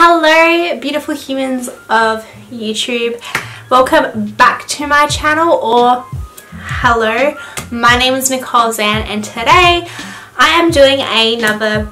Hello beautiful humans of YouTube. Welcome back to my channel or hello. My name is Nicole Zan and today I am doing another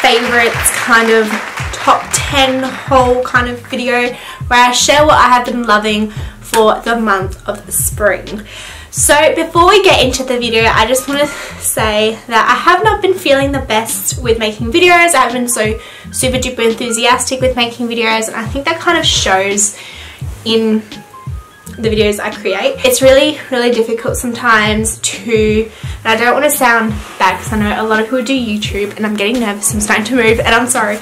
favorites kind of top 10 haul kind of video where I share what I have been loving for the month of spring. So before we get into the video, I just want to say that I have not been feeling the best with making videos. I have been so super duper enthusiastic with making videos and I think that kind of shows in the videos I create. It's really, really difficult sometimes to, and I don't want to sound bad because I know a lot of people do YouTube and I'm getting nervous, I'm starting to move and I'm sorry,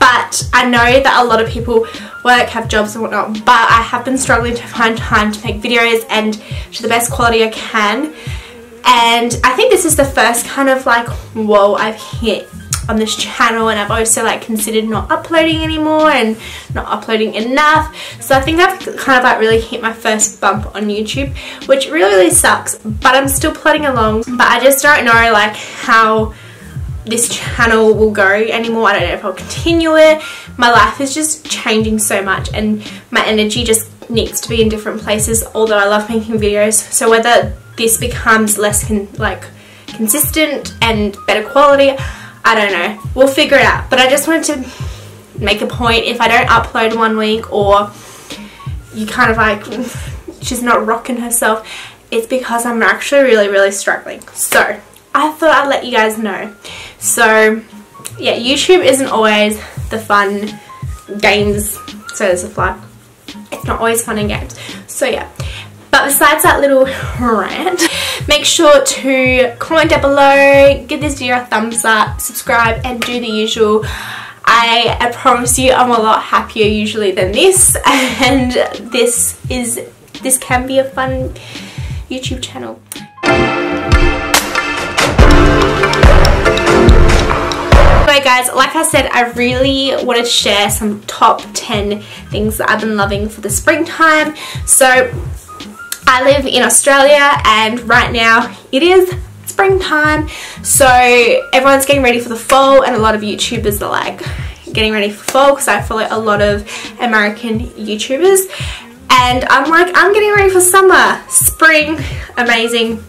but I know that a lot of people work, have jobs and whatnot, but I have been struggling to find time to make videos and to the best quality I can. And I think this is the first kind of like, whoa, I've hit on this channel and I've also like considered not uploading anymore and not uploading enough so I think I've kind of like really hit my first bump on YouTube which really really sucks but I'm still plodding along but I just don't know like how this channel will go anymore. I don't know if I'll continue it. My life is just changing so much and my energy just needs to be in different places although I love making videos. So whether this becomes less con like consistent and better quality, I don't know. We'll figure it out. But I just wanted to make a point if I don't upload one week or you kind of like she's not rocking herself it's because I'm actually really really struggling. So I thought I'd let you guys know. So yeah, YouTube isn't always the fun games. So there's a fly. It's not always fun and games. So yeah. But besides that little rant, make sure to comment down below, give this video a thumbs up, subscribe and do the usual. I, I promise you I'm a lot happier usually than this and this is this can be a fun YouTube channel. Anyway guys, like I said, I really wanted to share some top 10 things that I've been loving for the springtime. So I live in Australia and right now it is springtime. So everyone's getting ready for the fall and a lot of YouTubers are like getting ready for fall because I follow a lot of American YouTubers. And I'm like, I'm getting ready for summer, spring, amazing,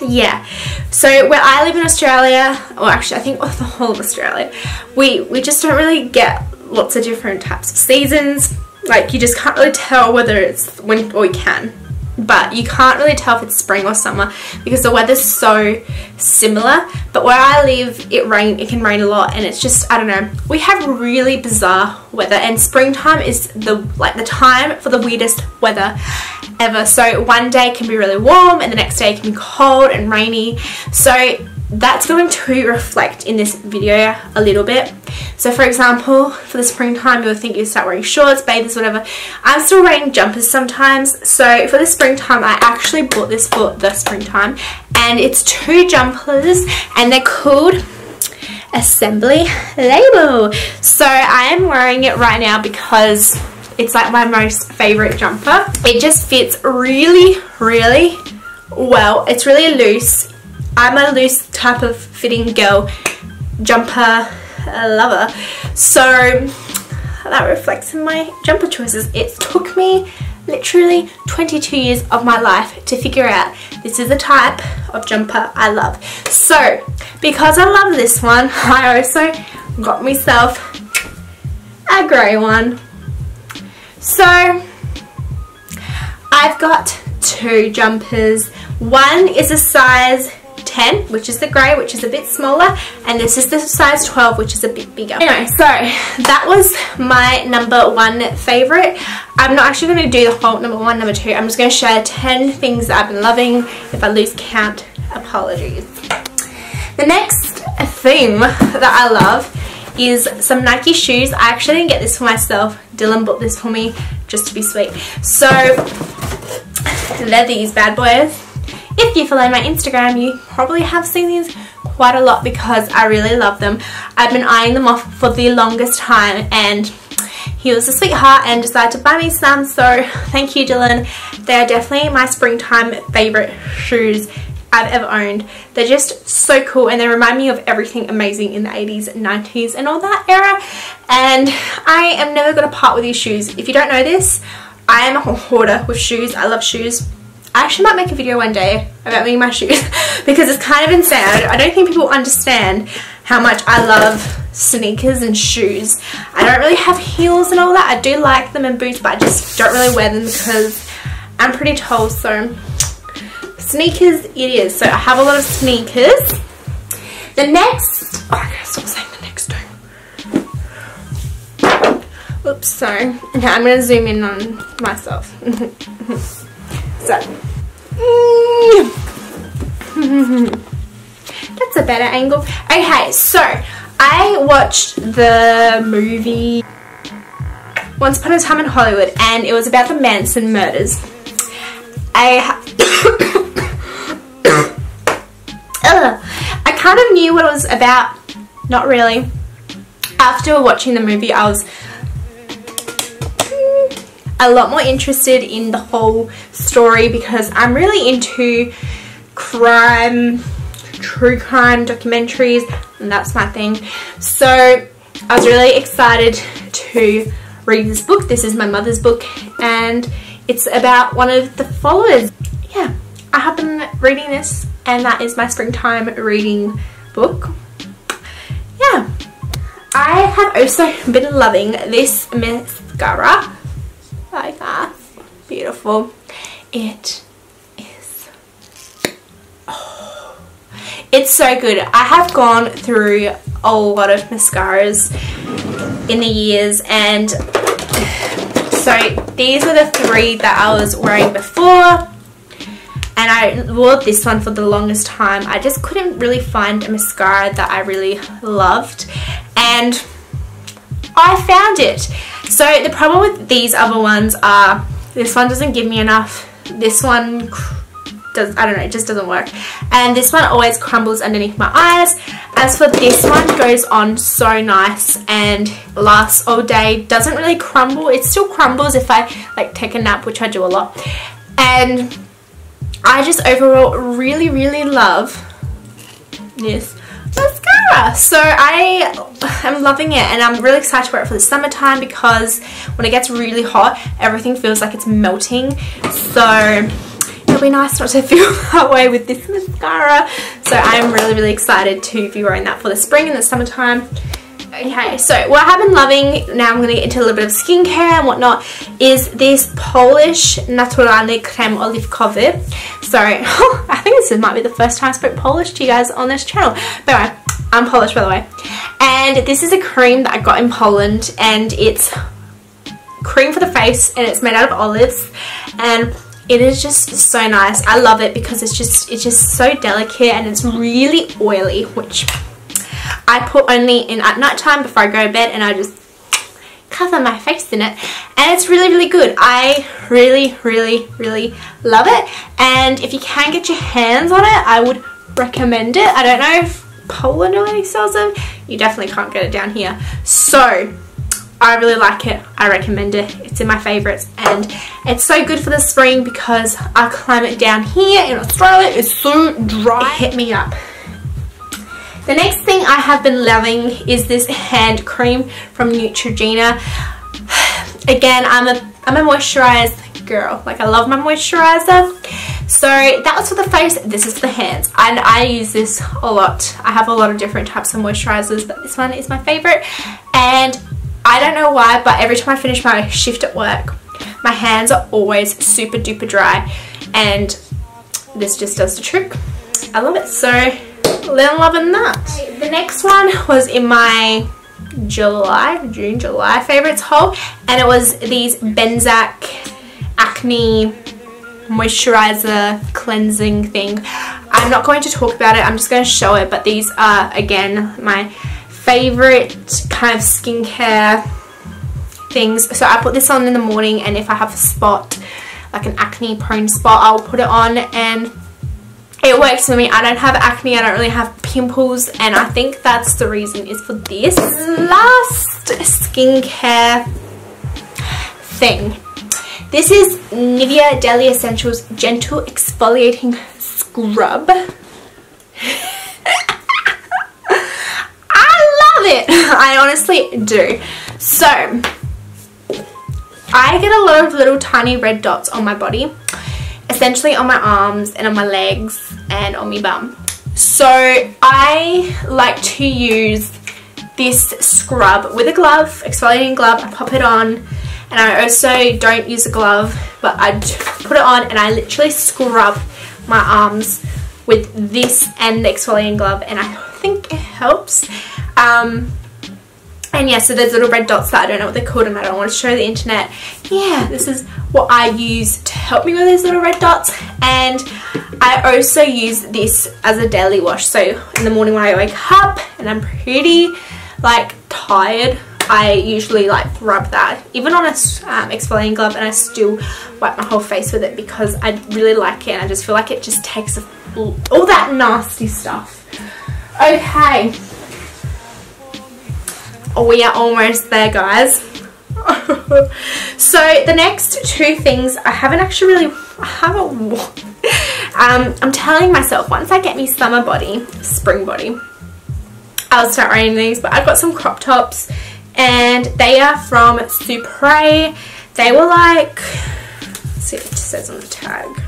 yeah. So where I live in Australia or actually I think the whole of Australia we we just don't really get lots of different types of seasons. Like you just can't really tell whether it's when or you can. But you can't really tell if it's spring or summer because the weather's so similar. But where I live it rain it can rain a lot and it's just I don't know we have really bizarre weather and springtime is the like the time for the weirdest weather ever so one day can be really warm and the next day can be cold and rainy so that's going to reflect in this video a little bit. So for example, for the springtime you'll think you start wearing shorts, bathers, whatever. I'm still wearing jumpers sometimes. So for the springtime I actually bought this for the springtime and it's two jumpers and they're called Assembly Label. So I am wearing it right now because it's like my most favorite jumper. It just fits really, really well. It's really loose I'm a loose type of fitting girl, jumper lover. So that reflects in my jumper choices. It took me literally 22 years of my life to figure out this is the type of jumper I love. So because I love this one, I also got myself a grey one. So I've got two jumpers. One is a size 10 which is the grey which is a bit smaller and this is the size 12 which is a bit bigger. Anyway so that was my number one favourite. I'm not actually going to do the whole number one, number two. I'm just going to share 10 things that I've been loving. If I lose count, apologies. The next thing that I love is some Nike shoes. I actually didn't get this for myself. Dylan bought this for me just to be sweet. So they're these bad boys. If you follow my Instagram, you probably have seen these quite a lot because I really love them. I've been eyeing them off for the longest time and he was a sweetheart and decided to buy me some so thank you Dylan. They are definitely my springtime favourite shoes I've ever owned. They're just so cool and they remind me of everything amazing in the 80s, 90s and all that era. And I am never going to part with these shoes. If you don't know this, I am a hoarder with shoes. I love shoes. I actually might make a video one day about me and my shoes because it's kind of insane. I don't think people understand how much I love sneakers and shoes. I don't really have heels and all that. I do like them and boots but I just don't really wear them because I'm pretty tall so sneakers it is. So I have a lot of sneakers. The next, oh I gotta stop saying the next two. Oops, sorry. Okay, I'm gonna zoom in on myself. so, mm. that's a better angle. Okay, so I watched the movie Once Upon a Time in Hollywood and it was about the Manson murders. I I kind of knew what it was about. Not really. After watching the movie, I was a lot more interested in the whole story because I'm really into crime, true crime documentaries, and that's my thing. So I was really excited to read this book. This is my mother's book, and it's about one of the followers. Yeah, I have been reading this and that is my springtime reading book. Yeah. I have also been loving this mascara. Like that. Beautiful. It is... Oh, it's so good. I have gone through a lot of mascaras in the years and so these were the three that I was wearing before and I wore this one for the longest time. I just couldn't really find a mascara that I really loved and I found it. So the problem with these other ones are this one doesn't give me enough. This one does, I don't know, it just doesn't work. And this one always crumbles underneath my eyes. As for this one, goes on so nice and lasts all day. Doesn't really crumble. It still crumbles if I like take a nap, which I do a lot. And I just overall really, really love this mascara. So I am loving it and I'm really excited to wear it for the summertime because when it gets really hot, everything feels like it's melting. So it'll be nice not to feel that way with this mascara. So I'm really, really excited to be wearing that for the spring and the summertime. Okay, so what I have been loving, now I'm going to get into a little bit of skincare and whatnot, is this Polish Naturalny Creme Oliwkowy. So, I think this might be the first time I spoke Polish to you guys on this channel. But anyway, I'm Polish by the way. And this is a cream that I got in Poland and it's cream for the face and it's made out of olives and it is just so nice. I love it because it's just it's just so delicate and it's really oily, which I put only in at night time before I go to bed and I just cover my face in it. And it's really really good. I really really really love it. And if you can get your hands on it I would recommend it. I don't know if Poland really sells them. You definitely can't get it down here. So I really like it. I recommend it. It's in my favorites. And it's so good for the spring because our climate down here in Australia. Is so dry. It hit me up the next thing I have been loving is this hand cream from Neutrogena. Again, I'm a, I'm a moisturized girl. Like I love my moisturizer. So that was for the face, this is for the hands. And I use this a lot. I have a lot of different types of moisturizers, but this one is my favorite. And I don't know why, but every time I finish my shift at work, my hands are always super duper dry. And this just does the trick. I love it. So little loving that. The next one was in my July, June, July favorites haul and it was these Benzac acne moisturizer cleansing thing. I'm not going to talk about it, I'm just going to show it but these are again my favorite kind of skincare things. So I put this on in the morning and if I have a spot like an acne prone spot I'll put it on and it works for me. I don't have acne, I don't really have pimples and I think that's the reason is for this. Last skincare thing. This is Nivea Daily Essentials Gentle Exfoliating scrub. I love it. I honestly do. So, I get a lot of little tiny red dots on my body. Essentially on my arms and on my legs and on my bum. So, I like to use this scrub with a glove, exfoliating glove. I pop it on and I also don't use a glove but I put it on and I literally scrub my arms with this and the exfoliating glove and I think it helps. Um, and yeah, so there's little red dots that I don't know what they're called and I don't want to show the internet. Yeah, this is what I use to help me with those little red dots. And I also use this as a daily wash. So in the morning when I wake up and I'm pretty like tired I usually like rub that even on a um, exfoliating glove and I still wipe my whole face with it because I really like it and I just feel like it just takes all that nasty stuff. Okay. We are almost there guys. so the next two things I haven't actually really I haven't um, I'm telling myself once I get me summer body spring body I'll start wearing these but I've got some crop tops and they are from Supre. They were like, see what it says on the tag.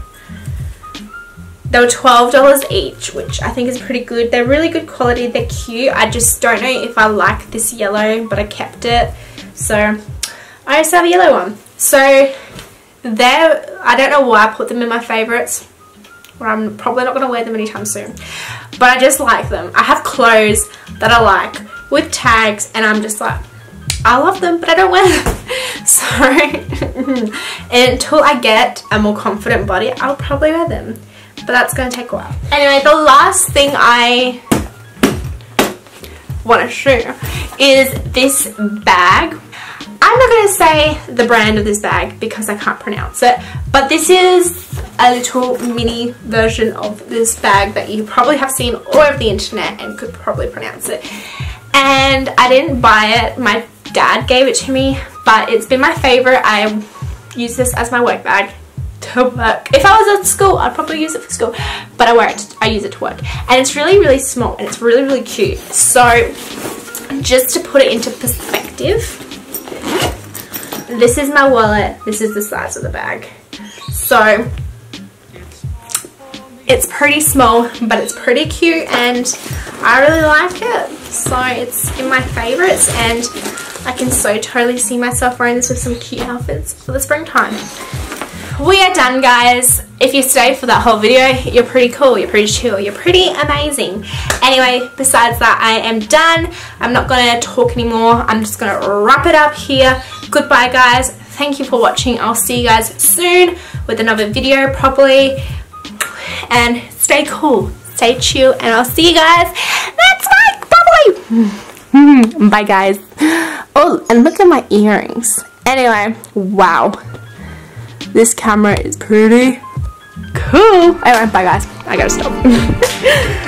They were $12 each, which I think is pretty good. They're really good quality. They're cute. I just don't know if I like this yellow, but I kept it. So I just have a yellow one. So they're, I don't know why I put them in my favorites. Well, I'm probably not going to wear them anytime soon. But I just like them. I have clothes that I like with tags and I'm just like, I love them, but I don't wear them. So until I get a more confident body, I'll probably wear them. But that's going to take a while. Anyway, the last thing I want to show is this bag. I'm not going to say the brand of this bag because I can't pronounce it. But this is a little mini version of this bag that you probably have seen all over the internet and could probably pronounce it. And I didn't buy it. My dad gave it to me, but it's been my favorite. I use this as my work bag to work. If I was at school, I'd probably use it for school, but I wear it, I use it to work. And it's really, really small and it's really, really cute. So just to put it into perspective, this is my wallet. This is the size of the bag. So it's pretty small, but it's pretty cute and I really like it. So it's in my favorites and I can so totally see myself wearing this with some cute outfits for the springtime. We are done guys. If you stayed for that whole video, you're pretty cool, you're pretty chill, you're pretty amazing. Anyway, besides that, I am done. I'm not going to talk anymore. I'm just going to wrap it up here. Goodbye guys. Thank you for watching. I'll see you guys soon with another video probably. And stay cool, stay chill, and I'll see you guys week. Bye bye. bye guys. Oh, and look at my earrings. Anyway, wow. This camera is pretty cool. Anyway, bye guys. I gotta stop.